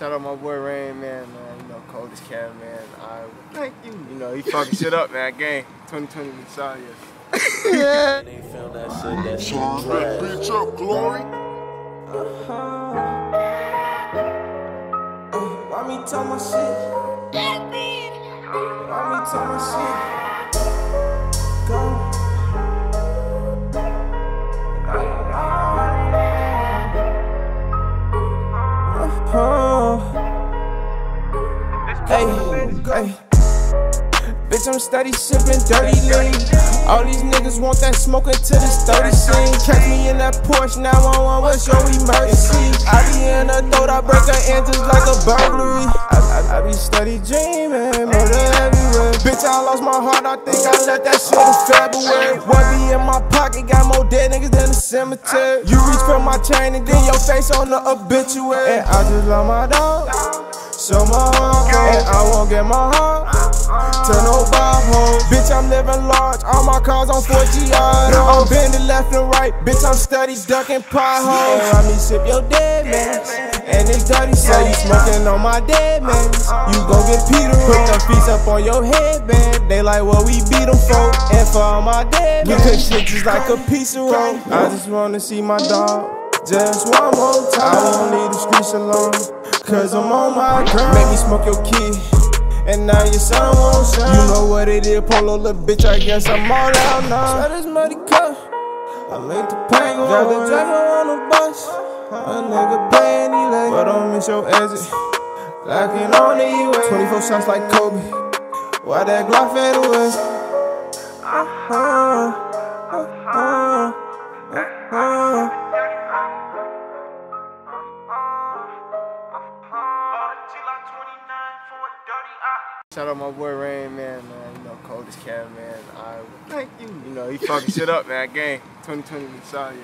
Shout out my boy Rainman, man. You know, coldest cat, man. I thank you. You know, he fucking shit up, man. Gang, 2020 Messiah. Yeah. They film that shit, that shit Turn that trash. bitch up, glory. Why me talk my shit? Why me talk my shit? Go. Uh-huh. Hey, hey. Bitch, I'm steady sipping dirty lean. All these niggas want that smoke until this 30 scene. Catch me in that Porsche 911, what's your emergency? I be in a throat, I break her just like a burglary. I, I, I be steady dreaming, murder everywhere. Bitch, I lost my heart, I think I left that shit in February. What be in my pocket, got more dead niggas than the cemetery. You reach for my chain and then your face on the obituary. And I just love my dog. So my heart, and I won't get my heart to no home. Bitch, I'm living large, all my cars on 4GR. I'm bending left and right, bitch, I'm steady ducking potholes. And me sip your dead man, and it's dirty, say you smoking on my dead man. You gon' get Peter Put the feet up on your headband, they like what we beat them for. And for all my dead man, cook shit just like a piece of roll. I just wanna see my dog. Just one more time. I won't leave the streets alone. Cause I'm on my grind. Make me smoke your key. And now your son won't shine. You know what it is, polo little bitch. I guess I'm all out now. Shut this muddy cup. I make the pain go Got the jacket on the bus. A nigga pay any late. But don't miss your exit. Locking on the E-way. 24 shots like Kobe. Why that Glock fade away? Shout out my boy Rainman, man. You know, coldest cat, man. I thank you. You know, he fucking shit up, man. Gang, 2020 Messiah.